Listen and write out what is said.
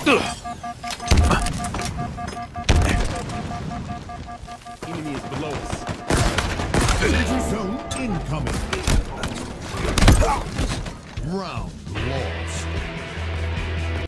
Enemy is below us. Danger zone incoming. Round one.